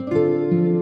Música